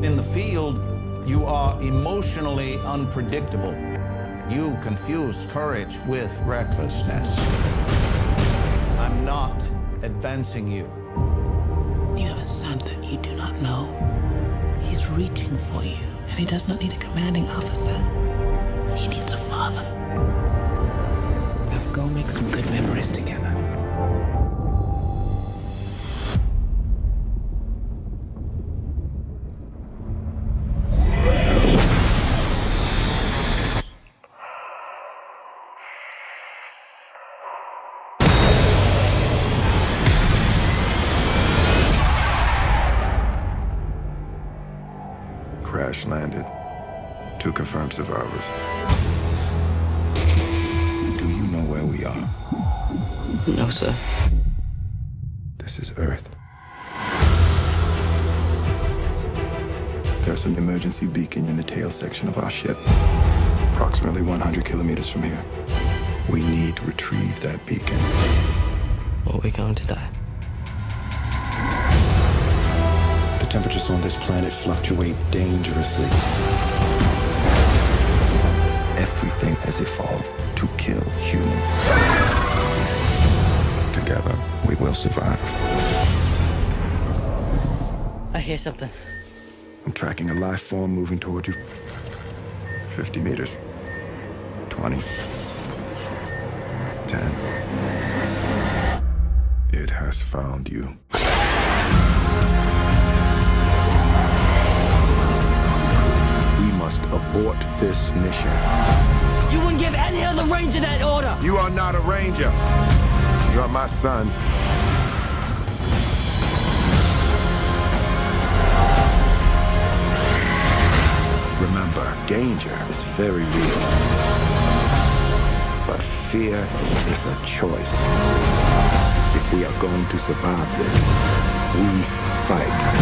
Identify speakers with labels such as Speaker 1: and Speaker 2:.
Speaker 1: the field, you are emotionally unpredictable. You confuse courage with recklessness. I'm not advancing you.
Speaker 2: You have a son that you do not know. He's reaching for you, and he does not need a commanding officer. He needs a father. Now go make some good memories together.
Speaker 3: Crash landed. Two confirmed survivors. Do you know where we are?
Speaker 2: No, sir.
Speaker 3: This is Earth. There's an emergency beacon in the tail section of our ship, approximately 100 kilometers from here. We need to retrieve that beacon.
Speaker 2: Or we're going to die.
Speaker 3: Temperatures on this planet fluctuate dangerously. Everything has evolved to kill humans. Together, we will survive.
Speaker 2: I hear something.
Speaker 3: I'm tracking a life form moving toward you. 50 meters. 20. 10. It has found you. Abort this mission.
Speaker 4: You wouldn't give any other ranger that order.
Speaker 3: You are not a ranger. You are my son. Remember, danger is very real. But fear is a choice. If we are going to survive this, we fight.